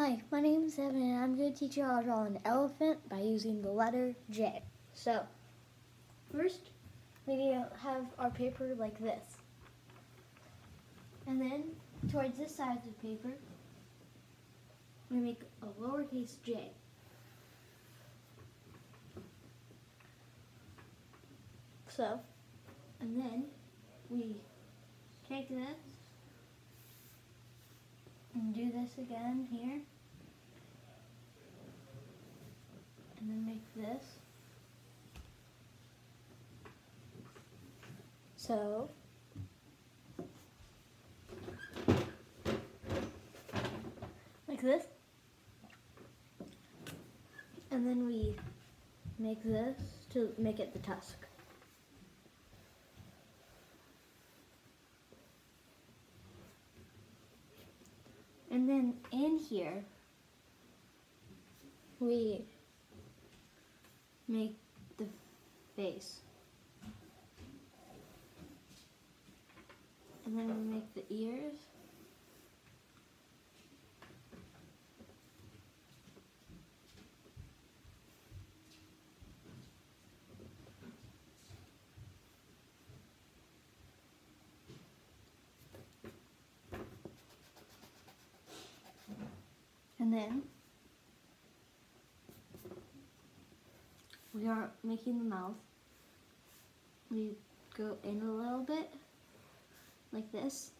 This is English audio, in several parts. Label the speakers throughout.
Speaker 1: Hi, my name is Evan and I'm going to teach you how to draw an elephant by using the letter J. So, first we need to have our paper like this. And then, towards this side of the paper, we make a lowercase j. So, and then we take this and do this again here. And then make this. So, like this. And then we make this to make it the tusk. And then in here, we make the face. And then we make the ears. And then we are making the mouth. We go in a little bit, like this.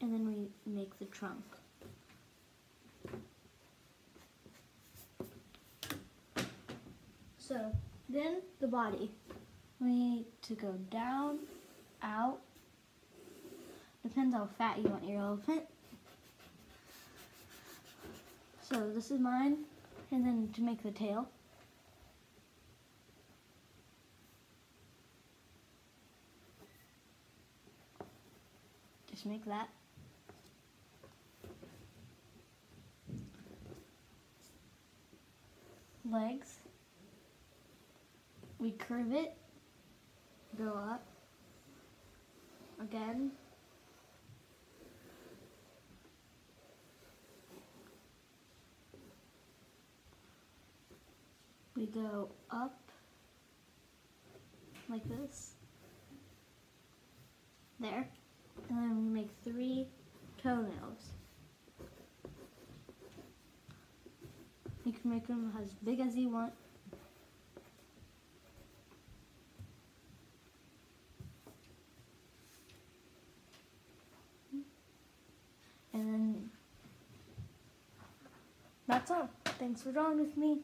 Speaker 1: And then we make the trunk. So then the body. We need to go down, out, Depends how fat you want your elephant. So this is mine. And then to make the tail. Just make that. Legs. We curve it. Go up. Again. We go up like this, there, and then we make three toenails. You can make them as big as you want. And then that's all. Thanks for drawing with me.